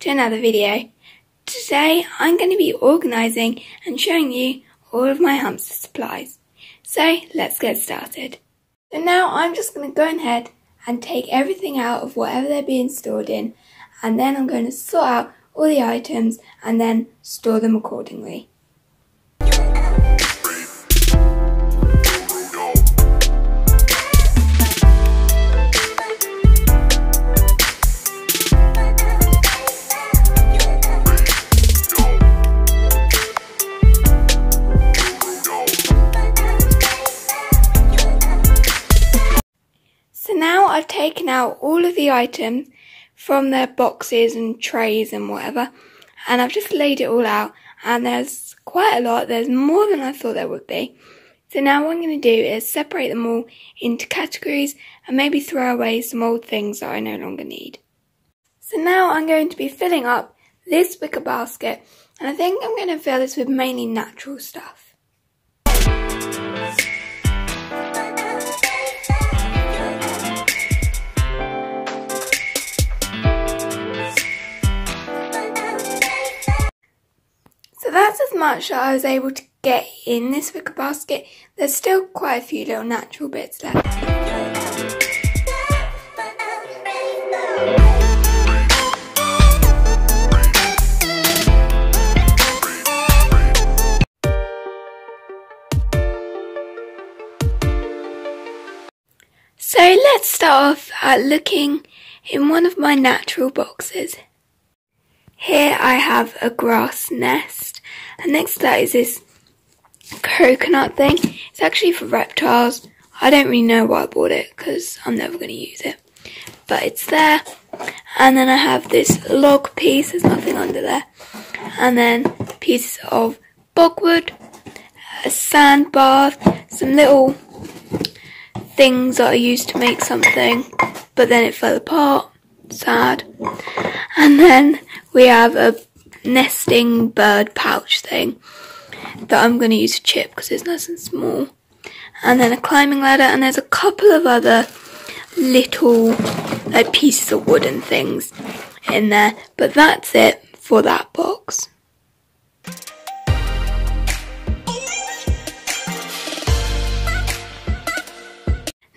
to another video. Today I'm going to be organising and showing you all of my hamster supplies. So let's get started. So now I'm just going to go ahead and take everything out of whatever they're being stored in and then I'm going to sort out all the items and then store them accordingly. Out all of the items from their boxes and trays and whatever, and I've just laid it all out, and there's quite a lot, there's more than I thought there would be. So now what I'm going to do is separate them all into categories and maybe throw away some old things that I no longer need. So now I'm going to be filling up this wicker basket, and I think I'm going to fill this with mainly natural stuff. Much that I was able to get in this wicker basket. There's still quite a few little natural bits left. So let's start off at looking in one of my natural boxes. Here I have a grass nest, and next to that is this coconut thing. It's actually for reptiles. I don't really know why I bought it because I'm never going to use it, but it's there. And then I have this log piece, there's nothing under there, and then pieces of bogwood, a sand bath, some little things that I used to make something, but then it fell apart. Sad. And then we have a nesting bird pouch thing that I'm going to use to chip because it's nice and small. And then a climbing ladder, and there's a couple of other little like pieces of wooden things in there. But that's it for that box.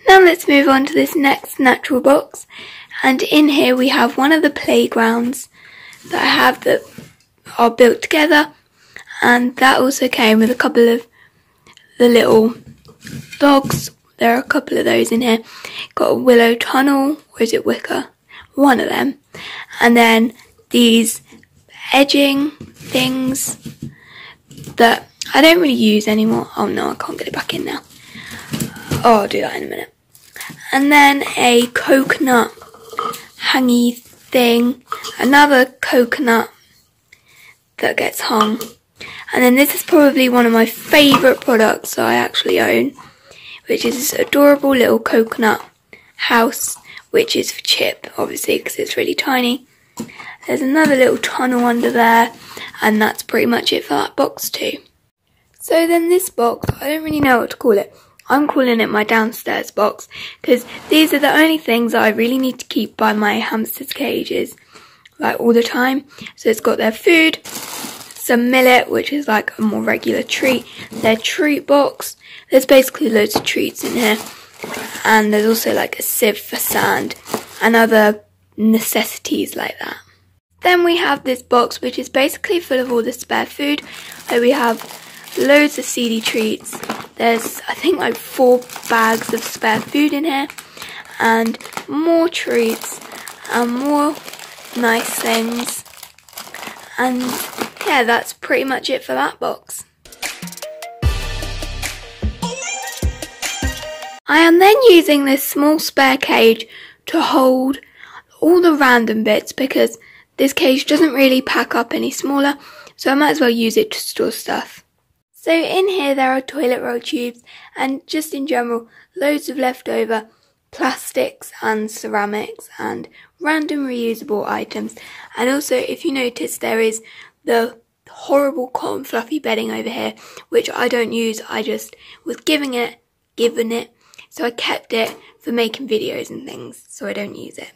Now let's move on to this next natural box. And in here we have one of the playgrounds that I have that are built together. And that also came with a couple of the little dogs. There are a couple of those in here. Got a willow tunnel, or is it wicker? One of them. And then these edging things that I don't really use anymore. Oh no, I can't get it back in now. Oh, I'll do that in a minute. And then a coconut hangy thing, another coconut that gets hung. And then this is probably one of my favourite products that I actually own, which is this adorable little coconut house, which is for Chip, obviously, because it's really tiny. There's another little tunnel under there, and that's pretty much it for that box too. So then this box, I don't really know what to call it. I'm calling it my downstairs box because these are the only things that I really need to keep by my hamsters cages like all the time. So it's got their food, some millet, which is like a more regular treat, their treat box. There's basically loads of treats in here. And there's also like a sieve for sand and other necessities like that. Then we have this box which is basically full of all the spare food. So we have loads of seedy treats. There's, I think, like four bags of spare food in here, and more treats, and more nice things. And yeah, that's pretty much it for that box. I am then using this small spare cage to hold all the random bits because this cage doesn't really pack up any smaller, so I might as well use it to store stuff. So in here there are toilet roll tubes and just in general loads of leftover plastics and ceramics and random reusable items. And also if you notice there is the horrible cotton fluffy bedding over here which I don't use. I just was giving it, given it. So I kept it for making videos and things so I don't use it.